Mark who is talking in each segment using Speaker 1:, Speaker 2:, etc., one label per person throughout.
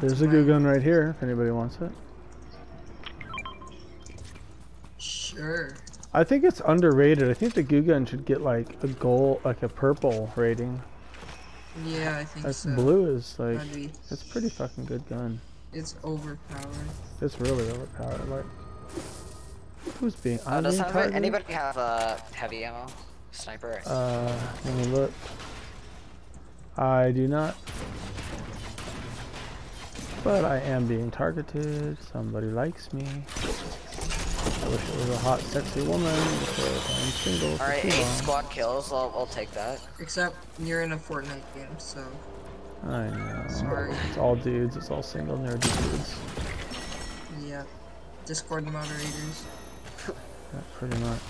Speaker 1: There's a goo gun right here if anybody wants it.
Speaker 2: Sure.
Speaker 1: I think it's underrated. I think the goo gun should get like a gold, like a purple rating.
Speaker 2: Yeah, I think
Speaker 1: That
Speaker 2: so.
Speaker 1: blue is like,
Speaker 2: That'd be,
Speaker 1: it's pretty fucking good gun.
Speaker 2: it's overpowered.
Speaker 1: It's really overpowered. Like, who's being?
Speaker 3: Uh,
Speaker 1: I'm
Speaker 3: does
Speaker 1: being
Speaker 3: have
Speaker 1: targeted?
Speaker 3: anybody have uh, heavy ammo? Sniper?
Speaker 1: Uh, let me look. I do not. But I am being targeted. Somebody likes me. I wish it was a hot, sexy woman because I'm single for
Speaker 3: Alright,
Speaker 1: too
Speaker 3: 8
Speaker 1: long.
Speaker 3: squad kills, I'll, I'll take that.
Speaker 2: Except you're in a Fortnite game, so
Speaker 1: I know.
Speaker 2: Sorry.
Speaker 1: It's all dudes. It's all single nerdy dudes.
Speaker 2: yeah. Discord moderators.
Speaker 1: Yeah, pretty much.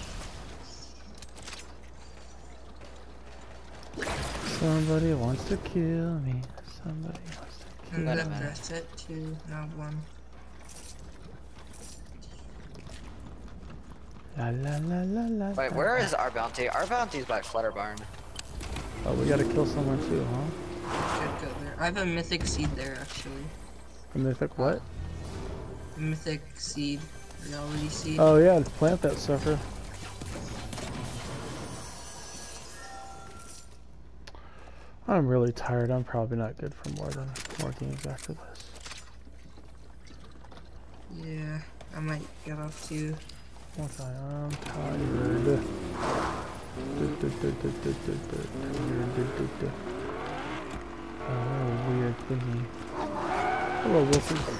Speaker 1: Somebody wants to kill me. Somebody wants to
Speaker 2: And
Speaker 3: Wait a
Speaker 2: then
Speaker 3: minute.
Speaker 2: that's it. Two, now one.
Speaker 1: La la la la la.
Speaker 3: Wait,
Speaker 1: la,
Speaker 3: where
Speaker 1: la.
Speaker 3: our bounty? Our bounty's by Flutterbarn.
Speaker 1: Oh, we gotta kill someone too, huh?
Speaker 2: Should go there. I have a mythic seed there actually.
Speaker 1: A mythic what?
Speaker 2: Mythic seed. Reality seed.
Speaker 1: Oh yeah, plant that sucker. I'm really tired. I'm probably not good for more than more games after this.
Speaker 2: Yeah, I might get off too.
Speaker 1: Once I am tired. Oh, weird thingy. Hello, Wolfie.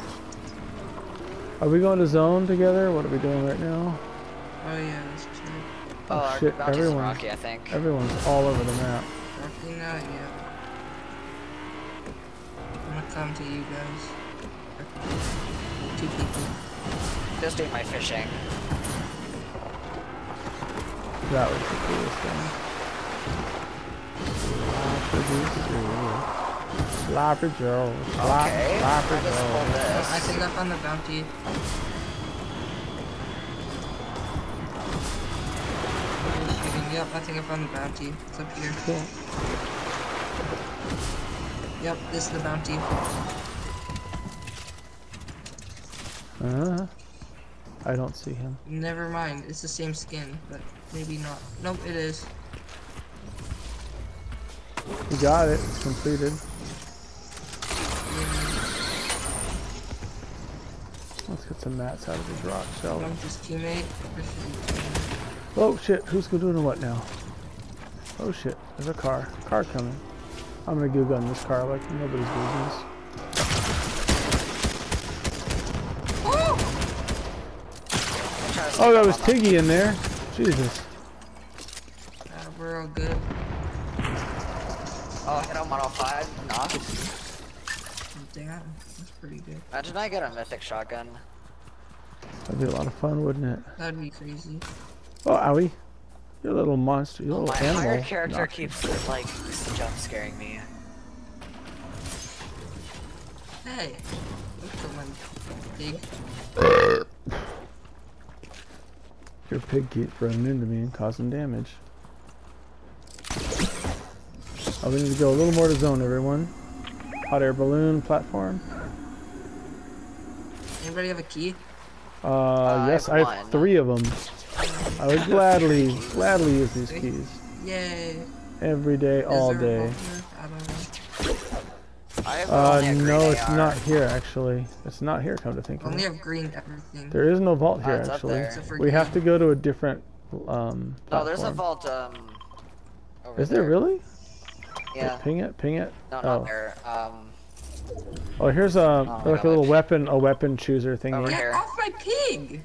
Speaker 1: Are we going to zone together? What are we doing right now?
Speaker 2: Oh yeah, that's true.
Speaker 1: Oh,
Speaker 3: our
Speaker 1: shit,
Speaker 3: bounty's in
Speaker 1: everyone-
Speaker 3: Rocky, I think.
Speaker 1: Everyone's all over the map.
Speaker 2: Working not yet. I'm gonna come to you guys. Two people.
Speaker 3: Just do my fishing.
Speaker 1: That was the coolest thing. Sloppy Joe. Sloppy,
Speaker 3: Okay,
Speaker 1: sloppy
Speaker 3: I just pulled
Speaker 1: Joe.
Speaker 2: I think I found the bounty. Yep, I think I found the bounty. It's up here.
Speaker 1: Cool.
Speaker 2: Yep, this is the bounty.
Speaker 1: Uh, I don't see him.
Speaker 2: Never mind, it's the same skin, but maybe not. Nope, it is.
Speaker 1: You got it. It's completed. Let's get some mats out of his rock, shall we?
Speaker 2: I'm his teammate. Or should he-
Speaker 1: Oh shit, who's go- doing what now? Oh shit, there's a car. Car coming. I'm gonna go gun this car like nobody's business. Oh, that was Tiggy in there. Jesus.
Speaker 2: Uh, we're all good.
Speaker 3: Oh, hit him 105. Knock.
Speaker 2: Damn, that's pretty good.
Speaker 3: Imagine I get a mythic shotgun.
Speaker 1: That'd be a lot of fun, wouldn't it?
Speaker 2: That'd be crazy.
Speaker 1: Oh, owie. You little monster. You
Speaker 3: Oh,
Speaker 1: little
Speaker 3: my
Speaker 1: animal.
Speaker 3: hired character
Speaker 1: Knock-
Speaker 3: keeps like jump scaring me.
Speaker 2: Hey, look at my pig.
Speaker 1: Your pig keeps running into me and causing damage. Oh, we need to go a little more to zone, everyone. Hot air balloon platform.
Speaker 2: Anybody have a key?
Speaker 1: Uh,
Speaker 3: I
Speaker 1: yes,
Speaker 3: have
Speaker 1: I have three of them. I would gladly, gladly use these keys
Speaker 2: Yay.
Speaker 1: every day,
Speaker 2: Is
Speaker 1: all day.
Speaker 2: I don't know.
Speaker 3: I have
Speaker 1: Uh,
Speaker 3: only a green
Speaker 1: no, it's
Speaker 3: AR.
Speaker 1: not here actually. It's not here. Come to think
Speaker 2: I
Speaker 1: of
Speaker 2: only
Speaker 1: it,
Speaker 2: have green everything.
Speaker 1: there is no vault
Speaker 3: Oh,
Speaker 1: here
Speaker 3: it's
Speaker 1: actually.
Speaker 3: there.
Speaker 2: Except
Speaker 1: We have to go to a different um.
Speaker 3: No, there's a vault. Um. Over
Speaker 1: Is there really?
Speaker 3: Yeah.
Speaker 1: Ping it, ping it.
Speaker 3: No,
Speaker 1: oh.
Speaker 3: not there. Um.
Speaker 1: Oh, here's a
Speaker 3: Oh,
Speaker 1: like a little weapon, a weapon chooser thing.
Speaker 3: Over
Speaker 2: Get
Speaker 3: here.
Speaker 2: off my pig!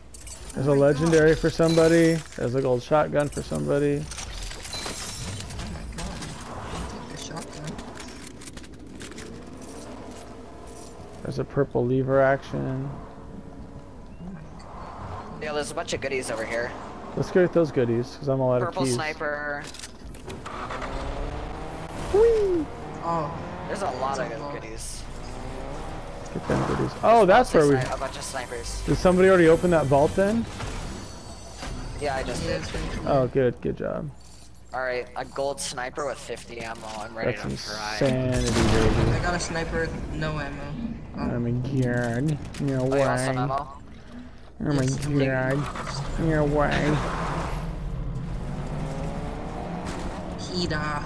Speaker 1: There's a legendary for somebody. There's a gold shotgun for somebody.
Speaker 2: Oh my god. I'll take the shotgun.
Speaker 1: There's a purple lever action.
Speaker 2: My god.
Speaker 3: Yeah, there's a bunch of goodies over here.
Speaker 1: Let's go get those goodies, because I'm all out
Speaker 3: Purple
Speaker 1: of keys.
Speaker 3: sniper.
Speaker 1: Whee!
Speaker 2: Oh,
Speaker 3: There's a lot of
Speaker 2: That's a lot.
Speaker 3: goodies.
Speaker 1: Get them goodies. Oh, that's where we.
Speaker 3: A bunch of snipers.
Speaker 1: Did somebody already open that vault then?
Speaker 3: Yeah, I just did.
Speaker 2: it's right here.
Speaker 1: Oh, good, good job.
Speaker 3: Alright, a gold sniper with 50 ammo. I'm ready
Speaker 1: That's
Speaker 3: to try.
Speaker 1: insanity,
Speaker 2: I
Speaker 1: baby.
Speaker 2: got a sniper with no ammo.
Speaker 1: Oh my god. No
Speaker 3: Oh, some
Speaker 1: way.
Speaker 3: ammo?
Speaker 1: Oh my
Speaker 2: Yes, take-
Speaker 1: god. No way.
Speaker 2: Hida.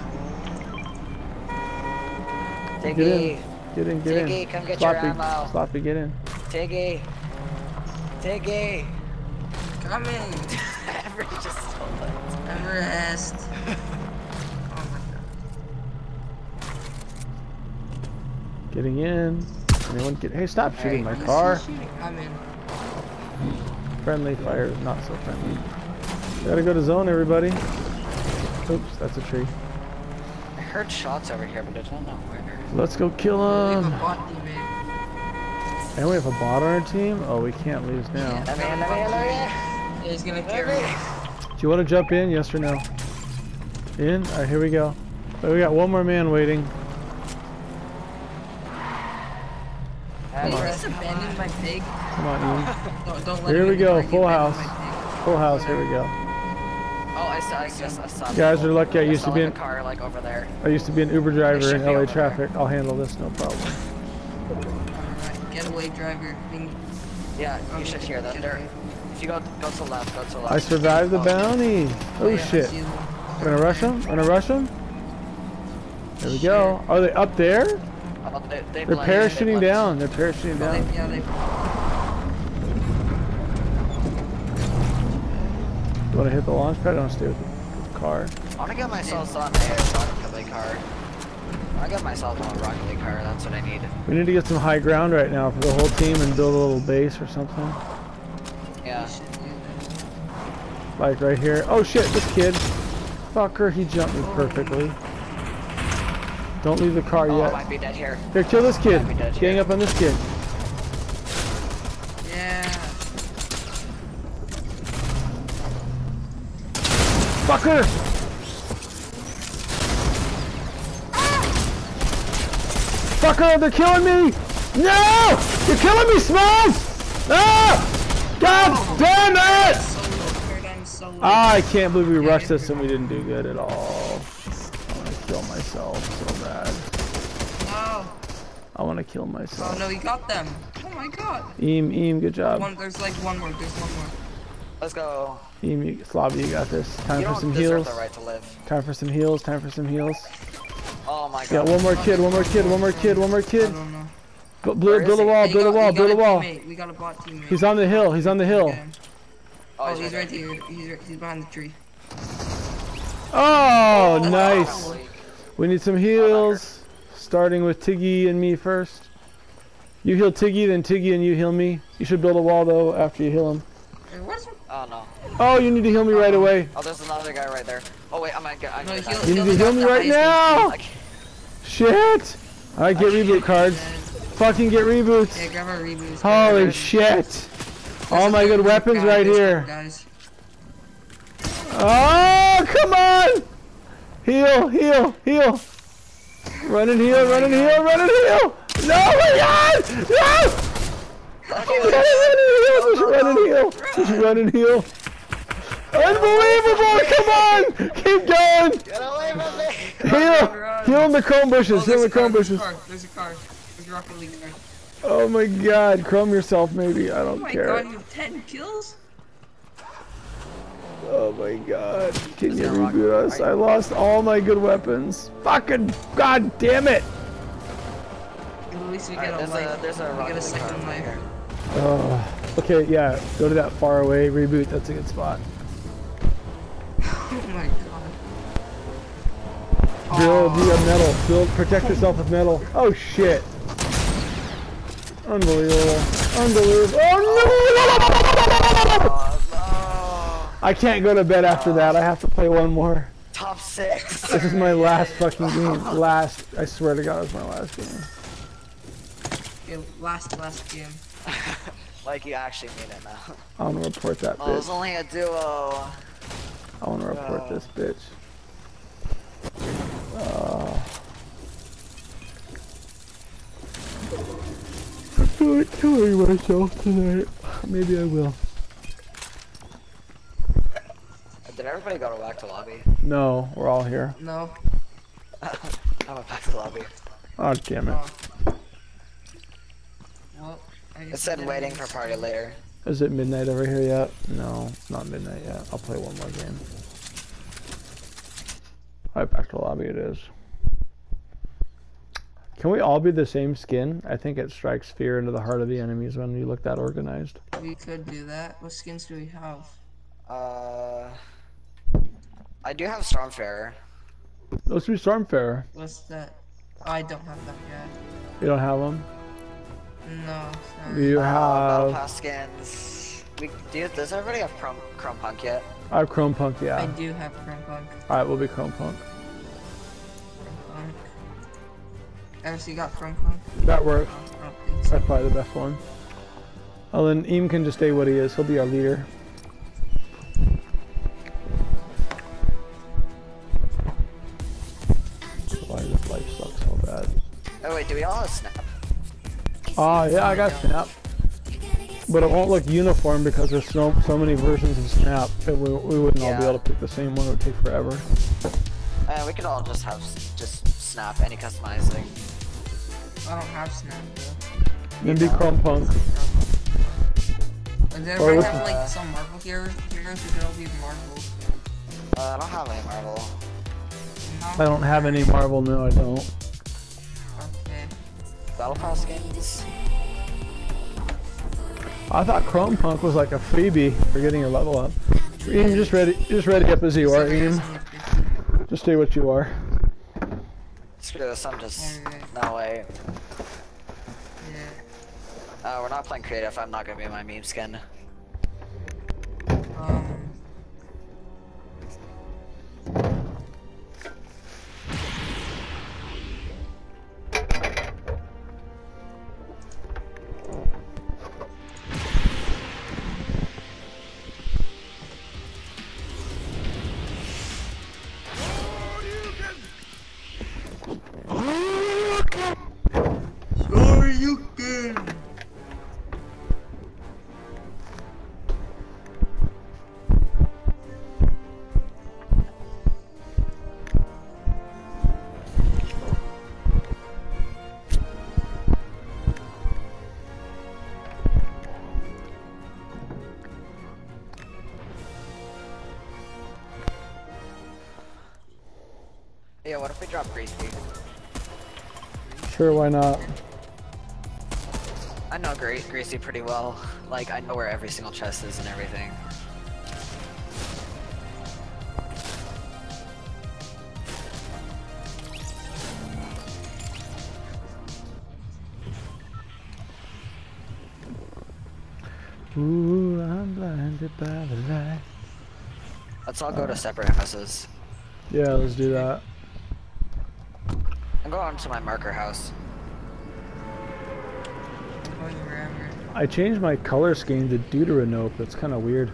Speaker 3: Tiggy,
Speaker 1: Get in. Get in, get
Speaker 3: Tiggy,
Speaker 1: in.
Speaker 3: come get your ammo.
Speaker 1: Sloppy, get in.
Speaker 3: Tiggy, Tiggy.
Speaker 2: Coming.
Speaker 3: Everett just stole it.
Speaker 2: Everest. oh my god.
Speaker 1: Getting in. Anyone get? Hey, stop shooting my
Speaker 3: Alright,
Speaker 1: car.
Speaker 2: Shooting. I'm in.
Speaker 1: Friendly fire, not so friendly. Gotta go to zone, everybody. Oops, that's a tree.
Speaker 3: I heard shots over here, but I don't know where.
Speaker 1: Let's go kill
Speaker 2: We
Speaker 1: him.
Speaker 2: a. Eh?
Speaker 1: And we have a bot on our team? Oh, we can't lose now.
Speaker 3: Let me in, let me in, let me
Speaker 2: He's gonna
Speaker 3: in.
Speaker 2: carry
Speaker 3: Let me
Speaker 2: me.
Speaker 1: Do you want to jump in? Yes or no? In? Alright, here we go. Wait, we got one more man waiting.
Speaker 3: in.
Speaker 2: Please just abandon my pig.
Speaker 1: Come on, Ian.
Speaker 2: Don't, don't let
Speaker 1: Here we go, full house. Full house, here we go.
Speaker 3: Oh, I saw, I saw, I saw.
Speaker 1: Guys are lucky I used to be in-
Speaker 3: a car like over there.
Speaker 1: I used to be an Uber driver in LA traffic. I'll handle this, no problem.
Speaker 2: Alright, getaway driver. Being,
Speaker 3: Yeah, you should hear
Speaker 2: that.
Speaker 3: if you go go to left, go to left.
Speaker 1: I survived the
Speaker 3: Oh,
Speaker 1: bounty. Oh shit.
Speaker 2: them.
Speaker 1: Gonna rush them? We're gonna rush them? There we go. Are they up there?
Speaker 3: Oh, they, they
Speaker 1: They're parachuting down. They're parachuting
Speaker 2: Oh,
Speaker 1: down. You wanna hit the launch pad? I don't stay with the, with the car.
Speaker 3: I wanna get myself on a Rocket League car. I wanna get myself on a Rocket League car, that's what I need.
Speaker 1: We need to get some high ground right now for the whole team and build a little base or something.
Speaker 3: Yeah.
Speaker 2: We should do this.
Speaker 1: Like right here. Oh shit, this kid. Fucker, he jumped me perfectly. Don't leave the car
Speaker 3: Oh, I
Speaker 1: yet.
Speaker 3: might be dead here.
Speaker 1: Here, kill this kid. Gang
Speaker 3: here.
Speaker 1: up on this kid.
Speaker 2: Yeah.
Speaker 1: Fucker! Fucker, they're killing me! No! You're killing me, Smalls! Ah! God damn it!
Speaker 2: Solo. Paradigm solo.
Speaker 1: Ah, I can't believe we
Speaker 2: Yeah,
Speaker 1: rushed this and we didn't do good at all. I want to kill myself so bad.
Speaker 2: No.
Speaker 1: I want to kill myself.
Speaker 2: Oh no, you got them. Oh my god.
Speaker 1: Eem, Eem, good job.
Speaker 2: One, there's like one more. There's one more.
Speaker 3: Let's go.
Speaker 1: Eem, you, you got this. Time
Speaker 3: You
Speaker 1: for some
Speaker 3: deserve
Speaker 1: heals.
Speaker 3: right to live.
Speaker 1: Time for some heals. Time for some heals.
Speaker 3: Oh my
Speaker 1: Yeah,
Speaker 3: god.
Speaker 1: one more kid, one more kid, one more kid, one more
Speaker 2: I
Speaker 1: kid.
Speaker 2: don't know.
Speaker 1: Build, build a wall,
Speaker 2: Hey,
Speaker 1: build a wall, build a
Speaker 2: got
Speaker 1: wall.
Speaker 2: We got a bot teammate.
Speaker 1: He's on the hill, he's on the hill.
Speaker 2: Okay.
Speaker 3: Oh,
Speaker 2: Oh,
Speaker 3: he's,
Speaker 2: he's
Speaker 3: right
Speaker 2: right
Speaker 3: there.
Speaker 2: here. He's right, he's behind the tree.
Speaker 1: Oh, nice. We need some heals. Starting with Tiggy and me first. You heal Tiggy, then Tiggy and you heal me. You should build a wall though after you heal him.
Speaker 2: Hey, where's
Speaker 3: Oh no.
Speaker 1: Oh, you need to heal me right away.
Speaker 3: Oh, there's another guy right there. Oh wait, I might get. I'm
Speaker 2: No,
Speaker 3: might
Speaker 2: heal-
Speaker 1: You need to heal me right now.
Speaker 3: I can't-
Speaker 1: Shit. I get reboot cards. Fucking get reboots.
Speaker 2: Yeah, grab our reboots.
Speaker 1: Holy shit. All my good weapons right here.
Speaker 2: Guys.
Speaker 1: Oh, come on! Heal, heal, heal. Run and heal, run and heal, run and heal! No, my god! No! Run and heal, just run and heal, just run and heal. Unbelievable, come on! Keep going!
Speaker 3: Get away from me!
Speaker 1: Heal, heal in the chrome bushes,
Speaker 2: Oh,
Speaker 1: heal in the
Speaker 2: a car,
Speaker 1: chrome
Speaker 2: there's a
Speaker 1: bushes.
Speaker 2: car, there's a car. There's a Rocket League car.
Speaker 1: Oh my god, chrome yourself maybe, I don't care.
Speaker 2: Oh my
Speaker 1: care.
Speaker 2: god, you have 10 kills?
Speaker 1: Oh my god, can you
Speaker 3: Is there rock-
Speaker 1: reboot us? I lost all my good weapons. Fucking god damn it!
Speaker 2: At least we
Speaker 3: Alright,
Speaker 2: get a
Speaker 3: there's
Speaker 2: life.
Speaker 3: a there's a
Speaker 2: we
Speaker 3: rocket
Speaker 2: get a second life.
Speaker 3: here.
Speaker 1: Oh, okay, yeah. Go to that far away reboot. That's a good spot.
Speaker 2: Oh my god.
Speaker 1: Build, you have metal. Build, protect yourself with metal. Oh shit! Unbelievable! Unbelievable! Oh no!
Speaker 3: Oh
Speaker 1: I can't go to bed after that. I have to play one more.
Speaker 3: Top six.
Speaker 1: This is my last fucking game. Last. I swear to God, it's my last game.
Speaker 2: Okay, last, last game.
Speaker 3: like you actually mean it now.
Speaker 1: I want to report that
Speaker 3: Oh, it's
Speaker 1: bitch.
Speaker 3: only a duo.
Speaker 1: I want to report
Speaker 3: no.
Speaker 1: this bitch. Uh, I feel like killing myself tonight. Maybe I will.
Speaker 3: Did everybody go to back to lobby?
Speaker 1: No, we're all here.
Speaker 2: No.
Speaker 3: I went back to lobby.
Speaker 1: Oh damn it!
Speaker 2: Oh.
Speaker 3: It said waiting for party later.
Speaker 1: Is it midnight over here yet? No, it's not midnight yet. I'll play one more game. Alright, back to the lobby it is. Can we all be the same skin? I think it strikes fear into the heart of the enemies when you look that organized.
Speaker 2: We could do that. What skins do we have?
Speaker 3: Uh, I do have Stormfarer.
Speaker 1: Let's do Stormfarer.
Speaker 2: What's that? I don't have that yet.
Speaker 1: You don't have them?
Speaker 2: No, sorry.
Speaker 1: You
Speaker 3: Uh, Battle
Speaker 1: have...
Speaker 3: Pass skins. We do. Does everybody have Chrome, Chrome Punk yet?
Speaker 1: I have Chrome Punk, yeah.
Speaker 2: I do have Chrome Punk.
Speaker 1: Alright, we'll be Chrome Punk.
Speaker 2: Chrome Punk. Ever you got Chrome Punk?
Speaker 1: That works.
Speaker 2: Oh, I don't think so.
Speaker 1: That's probably the best one. Oh, then Eem can just stay what he is. He'll be our leader. Why this life sucks so bad?
Speaker 3: Oh wait, do we all have Snap?
Speaker 1: Oh, yeah, I got Snap. But it won't look uniform because there's so so many versions of Snap. That we, we wouldn't all be able to pick the same one. It would take forever.
Speaker 3: Uh, we could all just have just Snap any customizing.
Speaker 2: I don't have Snap though.
Speaker 1: Then be Chrome Punk.
Speaker 2: Does
Speaker 1: Or
Speaker 2: everybody
Speaker 1: with-
Speaker 2: have like some Marvel heroes? Heroes who could all be Marvel?
Speaker 3: Uh, I don't have any Marvel.
Speaker 1: I don't have any Marvel. No, I don't.
Speaker 2: Okay.
Speaker 3: Battle Pass skins.
Speaker 1: I thought Chrome Punk was like a freebie for getting your level up. Eem, just ready, just ready up as you are, Eem. Just stay what you are.
Speaker 3: Screw this. I'm just.
Speaker 2: Alright.
Speaker 3: No way. Uh, we're not playing creative. I'm not gonna be my meme skin. What if we drop Greasy?
Speaker 1: Sure, why not?
Speaker 3: I know Gre Greasy pretty well. Like, I know where every single chest is and everything.
Speaker 1: Ooh, I'm blinded by the light.
Speaker 3: Let's all go to uh. separate houses.
Speaker 1: Yeah, let's do that.
Speaker 3: I'm going to my marker house.
Speaker 1: I changed my color scheme to Deuteranope. That's kind of weird.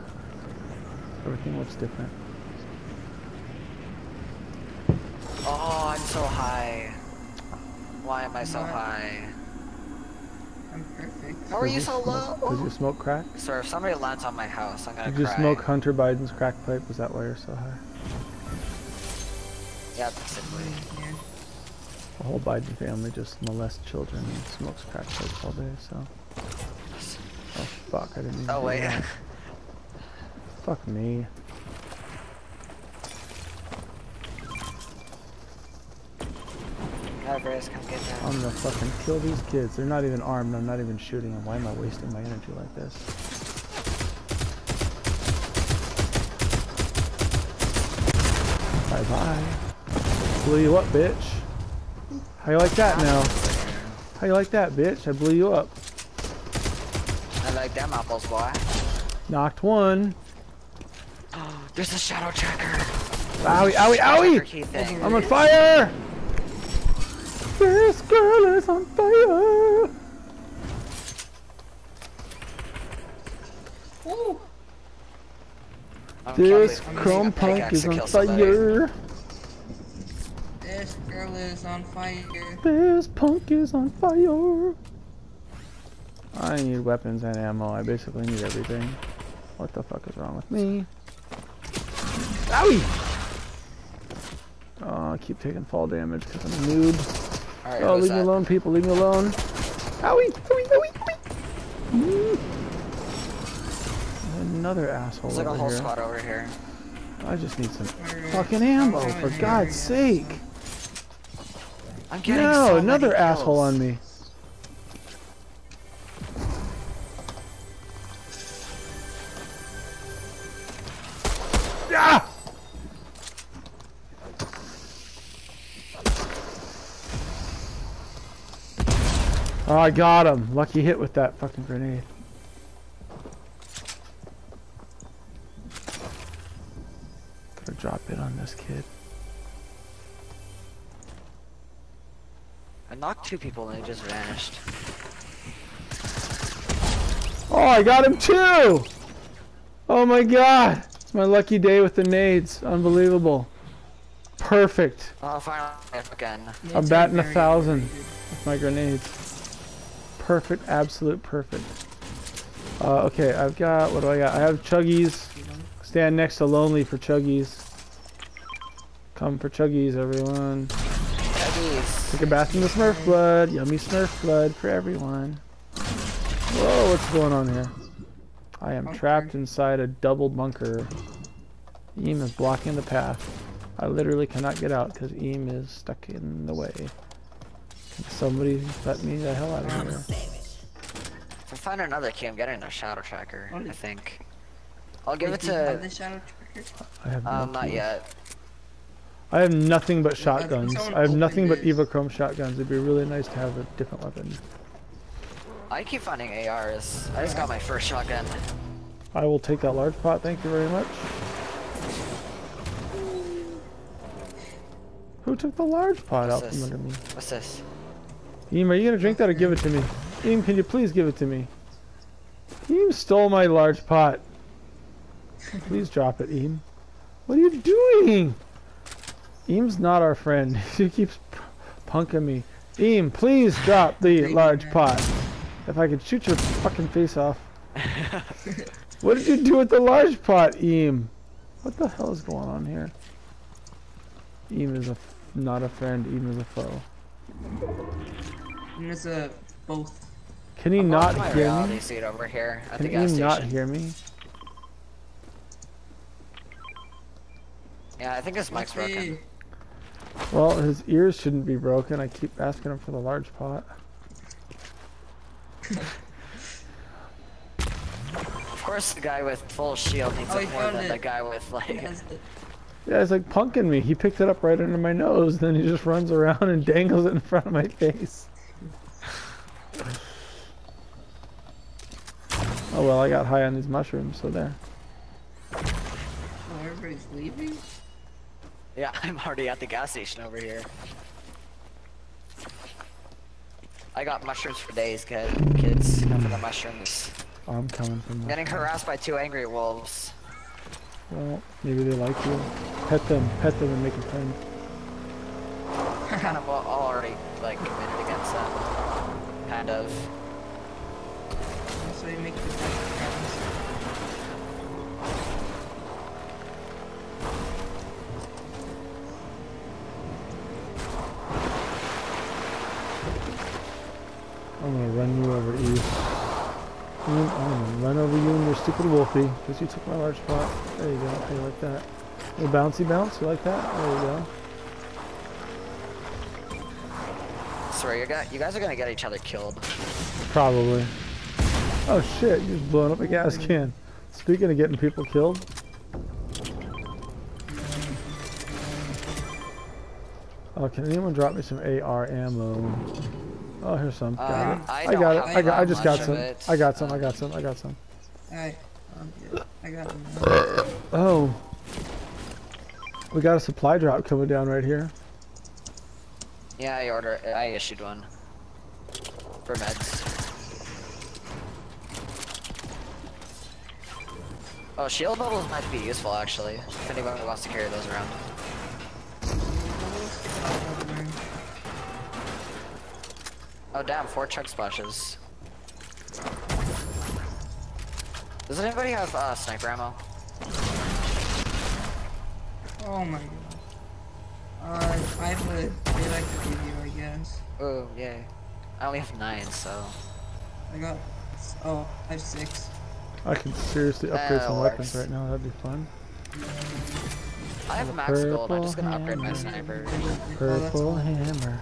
Speaker 1: Everything looks different.
Speaker 3: Oh, I'm so high. Why am I so
Speaker 2: What?
Speaker 3: high?
Speaker 2: I'm perfect.
Speaker 3: How are you so
Speaker 1: smoke-
Speaker 3: low?
Speaker 1: Does you smoke crack?
Speaker 3: Sir, if somebody lands on my house, I'm gonna
Speaker 1: Did you
Speaker 3: cry.
Speaker 1: smoke Hunter Biden's crack pipe? Was that why you're so high?
Speaker 3: Yeah, basically.
Speaker 1: The whole Biden family just molests children and smokes crack pipes all day, so. Oh fuck, I didn't
Speaker 3: Oh wait.
Speaker 1: that. Fuck me.
Speaker 3: No, come get
Speaker 1: I'm gonna fucking kill these kids. They're not even armed. I'm not even shooting them. Why am I wasting my energy like this? Bye bye. Blew you up, bitch. How you like that now? How you like that, bitch? I blew you up.
Speaker 3: I like them apples, boy.
Speaker 1: Knocked one.
Speaker 3: Oh, There's a shadow tracker.
Speaker 1: Owie, owie, owie!
Speaker 3: tracker key thing.
Speaker 1: I'm on fire! This girl is on fire!
Speaker 2: Ooh.
Speaker 1: This chrome punk is on fire!
Speaker 2: This is on fire.
Speaker 1: This punk is on fire! I need weapons and ammo. I basically need everything. What the fuck is wrong with me? Owie! Oh, I keep taking fall damage because I'm a noob.
Speaker 3: Alright,
Speaker 1: Oh,
Speaker 3: who's
Speaker 1: leave me alone, people. Leave me alone. Owie! Owie! Owie! owie. Another asshole
Speaker 3: There's like a
Speaker 1: over
Speaker 3: whole
Speaker 1: here.
Speaker 3: squad over here.
Speaker 1: I just need some
Speaker 2: uh,
Speaker 1: fucking ammo,
Speaker 2: going
Speaker 1: for
Speaker 2: here,
Speaker 1: God's
Speaker 2: guys.
Speaker 1: sake.
Speaker 3: I'm getting
Speaker 1: No,
Speaker 3: so
Speaker 1: another asshole on me. Ah! Oh, I got him. Lucky hit with that fucking grenade. Gotta drop it on this kid.
Speaker 3: Knocked two people and they just vanished.
Speaker 1: Oh, I got him too! Oh my god! It's my lucky day with the nades. Unbelievable. Perfect.
Speaker 3: Oh, finally, again.
Speaker 1: I'm
Speaker 2: Nades are
Speaker 1: batting a thousand
Speaker 2: underrated.
Speaker 1: with my grenades. Perfect, absolute perfect. Uh, okay, I've got, what do I got? I have chuggies. Stand next to Lonely for chuggies. Come for chuggies, everyone.
Speaker 3: Chuggies.
Speaker 1: Take a bath in the Smurf blood. Yummy Smurf blood for everyone. Whoa, what's going on here? I am
Speaker 2: Bunker.
Speaker 1: trapped inside a double bunker. Eem is blocking the path. I literally cannot get out because Eem is stuck in the way. Can somebody let me the hell out of here?
Speaker 3: If I find another key, I'm getting a shadow tracker, I think. I'll give
Speaker 2: Wait,
Speaker 3: it
Speaker 2: do you have
Speaker 3: to...
Speaker 2: the shadow tracker?
Speaker 1: I have no
Speaker 3: Um, not yet.
Speaker 1: I have nothing but
Speaker 2: Well, I think
Speaker 1: shotguns. I have nothing but
Speaker 2: this.
Speaker 1: Evochrome shotguns. It'd be really nice to have a different weapon.
Speaker 3: I keep finding ARs. I just got my first shotgun.
Speaker 1: I will take that large pot, thank you very much. Who took the large pot
Speaker 3: What's
Speaker 1: out from under me?
Speaker 3: What's this?
Speaker 1: Eem, are you gonna drink that or give it to me? Eem, can you please give it to me? Eem stole my large pot. Please drop it, Eem. What are you doing? Eem's not our friend. he keeps p- punking me. Eem, please drop the large pot. If I could shoot your fucking face off. what did you do with the large pot, Eem? What the hell is going on here? Eem is a f- not a friend. Eem is a foe.
Speaker 2: And there's a both.
Speaker 1: Can he
Speaker 3: I'm
Speaker 1: not
Speaker 3: my
Speaker 1: hear me?
Speaker 3: seat over here at
Speaker 1: Can
Speaker 3: the gas Eem
Speaker 1: not hear me?
Speaker 3: Yeah, I think his mic's broken.
Speaker 2: Hey,
Speaker 1: Well, his ears shouldn't be broken. I keep asking him for the large pot.
Speaker 3: Of course, the guy with full shield needs
Speaker 2: Oh,
Speaker 3: it more than
Speaker 2: it.
Speaker 3: the guy with like.
Speaker 1: Yeah, it's like punking me. He picked it up right under my nose, then he just runs around and dangles it in front of my face. Oh well, I got high on these mushrooms, so there.
Speaker 2: Oh, everybody's leaving?
Speaker 3: Yeah, I'm already at the gas station over here. I got mushrooms for days, kid. Kids, come for the mushrooms.
Speaker 1: I'm coming from
Speaker 3: I'm getting harassed by two angry wolves.
Speaker 1: Well, maybe they like you. Pet them, pet them and make a friend.
Speaker 3: kind of already like committed against them. Kind of.
Speaker 1: I'm gonna run you over, Eve. I'm gonna run over you and your stupid wolfie, because you took my large pot. There you go, how you like that? A bouncy bounce, you like that? There you go.
Speaker 3: Sorry, you got you guys are gonna get each other killed.
Speaker 1: Probably. Oh shit, you just blown up a gas can. Speaking of getting people killed. Oh, can anyone drop me some AR ammo? Oh, here's some. Got
Speaker 3: Uh,
Speaker 1: it.
Speaker 3: I
Speaker 1: I got it. I got. I just got some.
Speaker 3: it.
Speaker 1: I got some. I got some. I got some.
Speaker 2: Alright. I got one.
Speaker 1: Oh. We got a supply drop coming down right here.
Speaker 3: Yeah, I order. I issued one for meds. Oh, shield bubbles might be useful actually. If anybody wants to carry those around. Oh damn, four chug splashes. Does anybody have uh, sniper ammo?
Speaker 2: Oh my god. Uh, I would, they'd like to give you, I guess.
Speaker 3: Oh, yay. I only have nine, so.
Speaker 2: I got Oh, I have six.
Speaker 1: I can seriously upgrade
Speaker 3: That
Speaker 1: some weapons right now. That'd be fun.
Speaker 3: I have max gold. I'm just gonna
Speaker 1: Purple
Speaker 3: upgrade my sniper.
Speaker 2: Oh,
Speaker 1: Purple
Speaker 2: fine.
Speaker 1: hammer.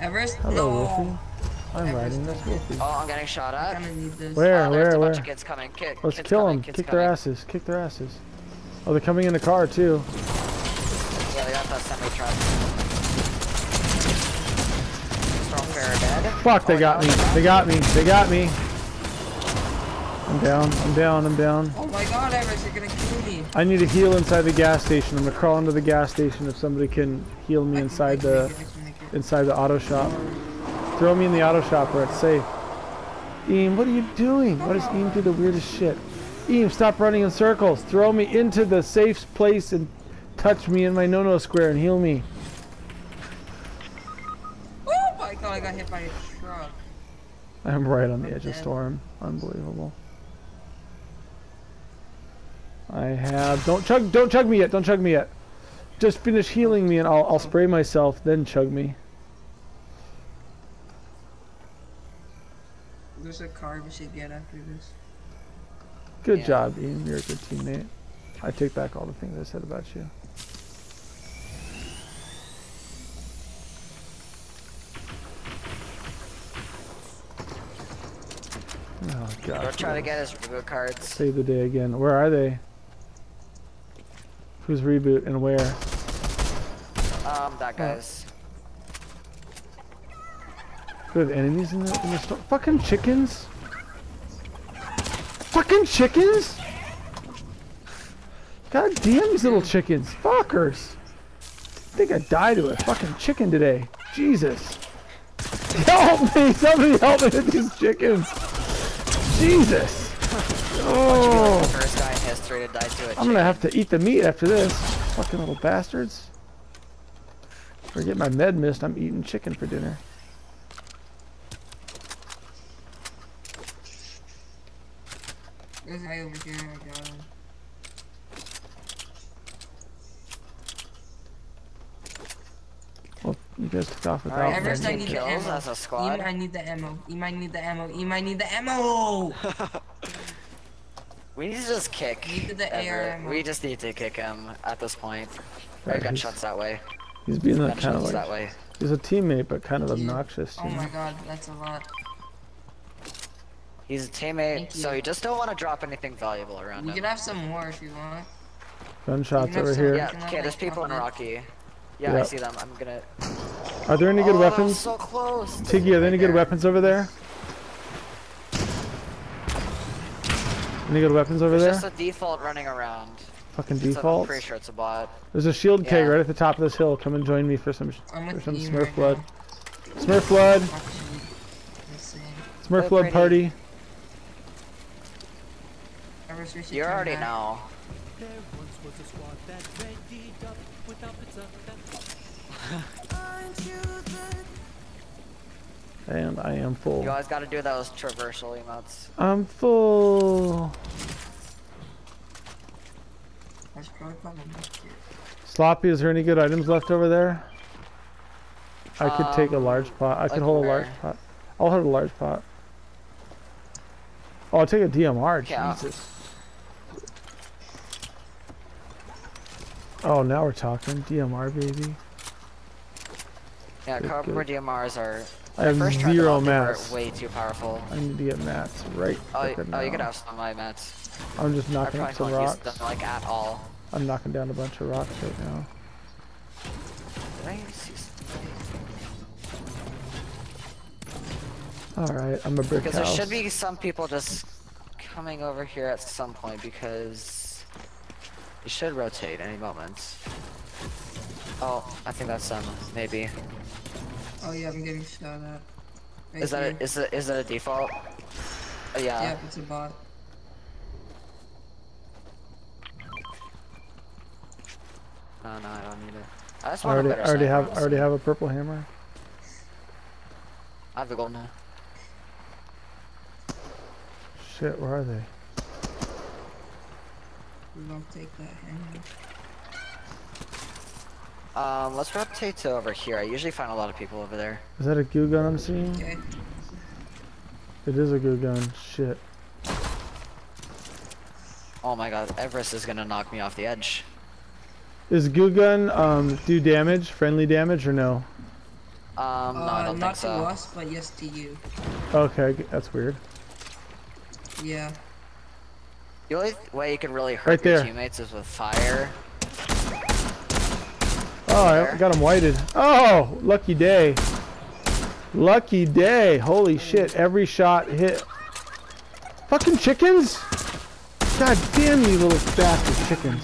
Speaker 2: Everest?
Speaker 1: Hello,
Speaker 2: no.
Speaker 1: Wolfie. I'm riding this
Speaker 2: doesn't.
Speaker 1: Wolfie.
Speaker 3: Oh, I'm getting shot
Speaker 2: I
Speaker 3: at.
Speaker 2: kinda this.
Speaker 1: Where?
Speaker 3: Oh, there's
Speaker 1: where?
Speaker 3: a
Speaker 1: Where?
Speaker 3: bunch of kids coming. Kid,
Speaker 1: Let's
Speaker 3: kids
Speaker 1: kill
Speaker 3: coming,
Speaker 1: them. Kick
Speaker 3: coming.
Speaker 1: their asses. Kick their asses. Oh, they're coming in the car too.
Speaker 3: Yeah, they got that semi truck. Stormfarer dead.
Speaker 1: Fuck, they
Speaker 3: Oh,
Speaker 1: got
Speaker 3: no,
Speaker 1: me.
Speaker 3: they're
Speaker 1: They
Speaker 3: not.
Speaker 1: got me. They got me. I'm down. I'm down. I'm down.
Speaker 2: Oh my god, Everest, you're gonna kill me.
Speaker 1: I need to heal inside the gas station. I'm gonna crawl into the gas station if somebody can heal me
Speaker 2: I can- I
Speaker 1: inside the
Speaker 2: make it, I can make it.
Speaker 1: inside the auto shop. Throw me in the auto shop where it's safe. Eem, what are you doing? Why does Eem do the weirdest shit? Eem, stop running in circles. Throw me into the safe place and touch me in my no-no square and heal me.
Speaker 2: Oh my god, I got hit by a truck.
Speaker 1: I'm right on the edge of storm. Unbelievable. I have don't chug don't chug me yet, don't chug me yet. Just finish healing me and I'll I'll spray myself, then chug me.
Speaker 2: There's a car we should get after this.
Speaker 1: Good
Speaker 3: Yeah.
Speaker 1: job, Ian. You're a good teammate. I take back all the things I said about you. Oh god.
Speaker 3: Go try to get his reboot cards.
Speaker 1: Save the day again. Where are they? Who's reboot and where?
Speaker 3: Um, that guy's.
Speaker 1: We have enemies in the in the store? Fucking chickens! Fucking chickens! God damn these little chickens. Fuckers! I think I died to a fucking chicken today. Jesus. Help me! Somebody help me with these chickens! Jesus!
Speaker 3: The
Speaker 1: Oh!
Speaker 3: first guy in history to die to a chicken.
Speaker 1: I'm gonna have to eat the meat after this. Fucking little bastards. Forget my med mist, I'm eating chicken for dinner.
Speaker 2: There's a guy over here, I got him.
Speaker 1: Well, you guys took off without
Speaker 3: Alright,
Speaker 1: me.
Speaker 2: Everest, I
Speaker 3: 13
Speaker 2: need the ammo.
Speaker 3: as a
Speaker 2: Eem,
Speaker 3: squad.
Speaker 2: I need the ammo. Eem, I need the ammo. Eem, I need the ammo!
Speaker 3: We need to just kick.
Speaker 2: Need the AR ammo.
Speaker 3: We just need to kick him at this point.
Speaker 1: Right,
Speaker 3: Right,
Speaker 1: he's-
Speaker 3: gunshots that way.
Speaker 1: He's being that kind of like
Speaker 3: that way.
Speaker 1: he's a teammate, but kind of obnoxious.
Speaker 2: Oh
Speaker 1: you
Speaker 2: my god, that's a lot.
Speaker 3: He's a teammate, so
Speaker 2: you.
Speaker 3: you just don't want to drop anything valuable around
Speaker 2: We
Speaker 3: him.
Speaker 2: could have some more if you want.
Speaker 1: Gunshots
Speaker 2: You
Speaker 1: over
Speaker 2: some-
Speaker 1: here.
Speaker 3: Yeah,
Speaker 2: Can I,
Speaker 3: okay,
Speaker 2: like,
Speaker 3: there's people in
Speaker 2: drop?
Speaker 3: Rocky. Yeah, I see them. I'm gonna.
Speaker 1: Are there any good
Speaker 3: oh,
Speaker 1: weapons?
Speaker 3: so close.
Speaker 1: Tiggy, are there any good
Speaker 3: there.
Speaker 1: weapons over there? Any good weapons over
Speaker 3: There's
Speaker 1: there?
Speaker 3: just a default running around.
Speaker 1: Fucking
Speaker 3: It's a- I'm pretty sure it's a bot.
Speaker 1: There's a shield keg right at the top of this hill. Come and join me for some for some Smurf
Speaker 2: right
Speaker 1: blood.
Speaker 2: now.
Speaker 1: Smurf blood. Smurf blood
Speaker 3: pretty.
Speaker 1: party.
Speaker 2: Everest, we should
Speaker 3: You
Speaker 2: turn
Speaker 3: already
Speaker 2: back.
Speaker 3: know.
Speaker 4: There once was a squad that readied up without pizza.
Speaker 1: And I am full.
Speaker 3: You always gotta do those traversal emotes.
Speaker 1: I'm full.
Speaker 2: I should probably put them back here.
Speaker 1: Sloppy, is there any good items left over there? I could take a
Speaker 3: Um,
Speaker 1: large pot. I could
Speaker 3: like
Speaker 1: hold a large pot. I'll hold a large pot. Oh, I'll take a DMR.
Speaker 3: Yeah.
Speaker 1: Jesus. Oh, now we're talking. DMR, baby.
Speaker 3: Yeah,
Speaker 1: good.
Speaker 3: DMRs are.
Speaker 1: I have
Speaker 3: first
Speaker 1: zero
Speaker 3: out, they were
Speaker 1: mats.
Speaker 3: Way too powerful.
Speaker 1: I need to get mats right
Speaker 3: Oh, oh, you could have some of my mats.
Speaker 1: I'm just knocking up some rocks.
Speaker 3: them like at all.
Speaker 1: I'm knocking down a bunch of rocks right now.
Speaker 3: Did I see something?
Speaker 1: Alright, I'm a brick
Speaker 3: Because there should be some people just coming over here at some point because you should rotate any moment. Oh, I think that's them. Maybe.
Speaker 2: Oh yeah, I'm getting shot at. Right
Speaker 3: Is that a, is it is that a default? Oh, yeah.
Speaker 2: Yeah, it's a bot.
Speaker 3: No, no, I don't need it. I just
Speaker 1: I
Speaker 3: want
Speaker 1: already,
Speaker 3: a better
Speaker 1: I already have, I already have a purple hammer.
Speaker 3: I have the gold now.
Speaker 1: Shit, where are they?
Speaker 2: We won't take that hammer.
Speaker 3: Um, let's rotate to over here. I usually find a lot of people over there.
Speaker 1: Is that a goo gun I'm seeing?
Speaker 2: Okay.
Speaker 1: It is a goo gun. Shit.
Speaker 3: Oh my god, Everest is gonna knock me off the edge.
Speaker 1: Is goo gun um do damage, friendly damage or no?
Speaker 3: Um, no, I
Speaker 2: Uh,
Speaker 3: don't
Speaker 2: not
Speaker 3: think
Speaker 2: to us, but yes to you.
Speaker 1: Okay, that's weird.
Speaker 2: Yeah.
Speaker 3: The only way you can really hurt
Speaker 1: Right
Speaker 3: your teammates is with fire.
Speaker 1: Oh, I got him whited. Oh, lucky day. Lucky day. Holy shit, every shot hit. Fucking chickens? God damn you little bastard chickens.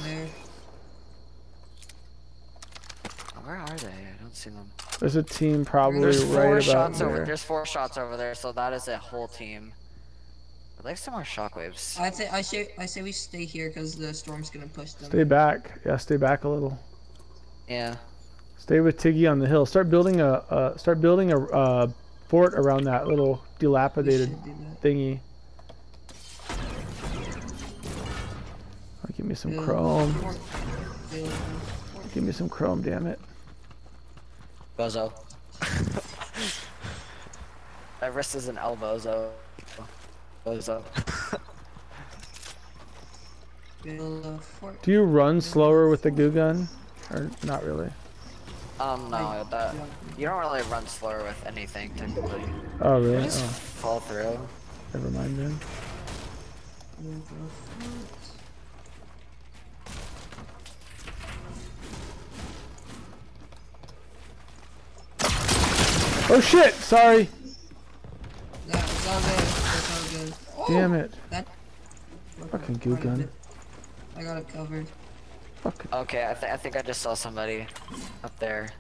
Speaker 3: Where are they? I don't see them.
Speaker 1: There's a team probably
Speaker 3: There's
Speaker 1: right
Speaker 3: four
Speaker 1: about
Speaker 3: shots over.
Speaker 1: there.
Speaker 3: There's four shots over there, so that is a whole team. I'd like some more shockwaves.
Speaker 2: I say I say I say we stay here because the storm's gonna push them.
Speaker 1: Stay back. Yeah, stay back a little.
Speaker 3: Yeah.
Speaker 1: Stay with Tiggy on the hill. Start building a uh, start building a uh, fort around that little dilapidated
Speaker 2: that.
Speaker 1: thingy. Oh, give me some
Speaker 2: Build
Speaker 1: chrome.
Speaker 2: fort. Build fort.
Speaker 1: Give me some chrome, damn it.
Speaker 3: Bozo. wrist is an elbozo. Bozo.
Speaker 2: Build a.
Speaker 1: Do you run slower with the goo gun? Or not really?
Speaker 3: um, no,
Speaker 2: I
Speaker 3: that you don't really run slower with anything typically.
Speaker 1: Oh,
Speaker 3: You
Speaker 1: really?
Speaker 3: just
Speaker 1: Oh,
Speaker 3: fall through.
Speaker 1: never mind then.
Speaker 2: Build a fort.
Speaker 1: Oh shit! Sorry.
Speaker 2: That it's all good. It's all good. Oh,
Speaker 1: Damn it.
Speaker 2: That.
Speaker 1: Fucking goo gun.
Speaker 2: I got it covered.
Speaker 1: Fuck.
Speaker 3: Okay, I, th I think I just saw somebody up there.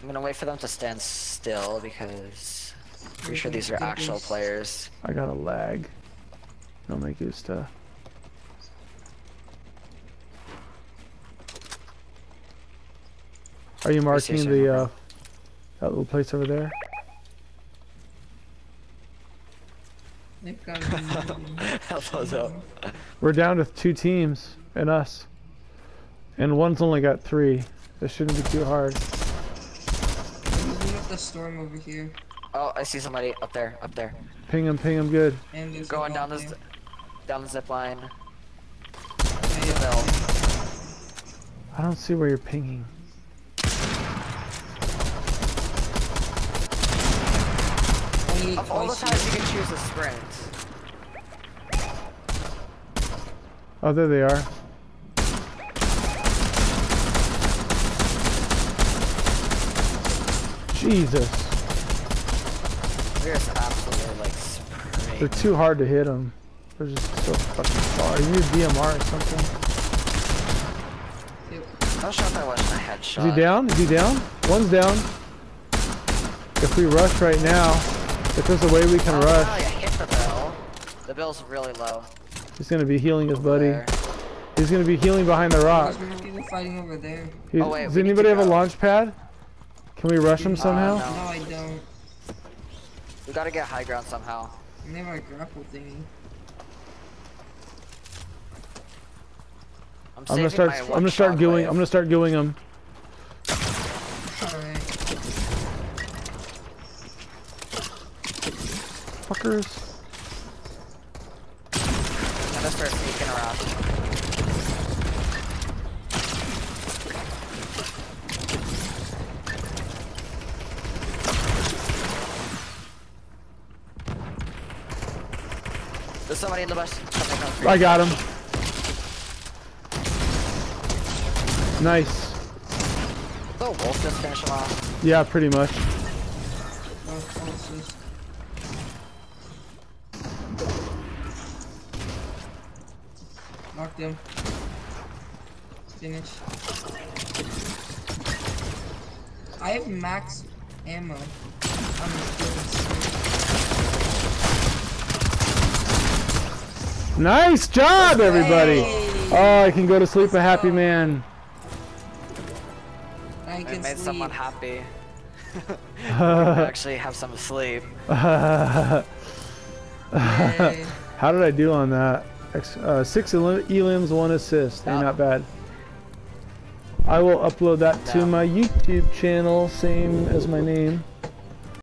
Speaker 3: I'm gonna wait for them to stand still because I'm pretty sure these are actual players.
Speaker 1: I got a lag. No me gusta. Are you marking the uh, that little place over there?
Speaker 2: They've got
Speaker 1: We're down to two teams and us, and one's only got three. This shouldn't be too hard.
Speaker 2: Look at the storm over here.
Speaker 3: Oh, I see somebody up there, up there.
Speaker 1: Ping him, ping him good.
Speaker 2: And
Speaker 3: Going down
Speaker 2: bot
Speaker 3: this, down the zip line.
Speaker 2: Yeah, yeah.
Speaker 1: I don't see where you're pinging.
Speaker 2: Only
Speaker 3: Of all the times you can choose a sprint.
Speaker 1: Oh, there they are. Jesus,
Speaker 3: They're just absolutely like spraying.
Speaker 1: they're too hard to hit them. They're just so fucking far. You need a DMR or something.
Speaker 2: Yep.
Speaker 3: No shot that wasn't a headshot.
Speaker 1: Is he down? Is he down? One's down. If we rush right now, if there's a way we can
Speaker 3: Oh,
Speaker 1: rush,
Speaker 3: wow, you hit the bill. The bill's really low.
Speaker 1: he's gonna be healing his
Speaker 3: over
Speaker 1: buddy.
Speaker 3: there.
Speaker 1: He's gonna be healing behind the rock.
Speaker 2: There's people fighting over there.
Speaker 1: He-
Speaker 3: Oh, wait,
Speaker 1: does
Speaker 3: we need
Speaker 1: anybody
Speaker 3: to
Speaker 1: have a launch pad? Can we rush him
Speaker 3: Uh,
Speaker 1: somehow?
Speaker 3: no.
Speaker 2: No, I don't.
Speaker 3: We gotta get high ground somehow.
Speaker 2: I never a grapple thingy.
Speaker 3: I'm,
Speaker 1: I'm gonna start.
Speaker 3: my
Speaker 1: I'm gonna start going. I'm gonna start going him.
Speaker 2: Alright.
Speaker 1: Fuckers.
Speaker 3: I'm gonna start sneaking around. There's somebody in the bus. Somebody comes for
Speaker 1: I got him. Nice.
Speaker 3: The wolf just finish him off.
Speaker 1: Yeah, pretty much.
Speaker 2: Knocked him. Finish. I have max ammo. I'm
Speaker 1: Nice job, everybody.
Speaker 2: Hey!
Speaker 1: Oh, I can go to sleep a happy man.
Speaker 2: I
Speaker 3: I
Speaker 2: can
Speaker 3: made
Speaker 2: sleep.
Speaker 3: someone happy. Actually have some sleep.
Speaker 1: How did I do on that? Uh, six elim- elims, one assist. Hey, not bad. I will upload that to my YouTube channel, same as my name.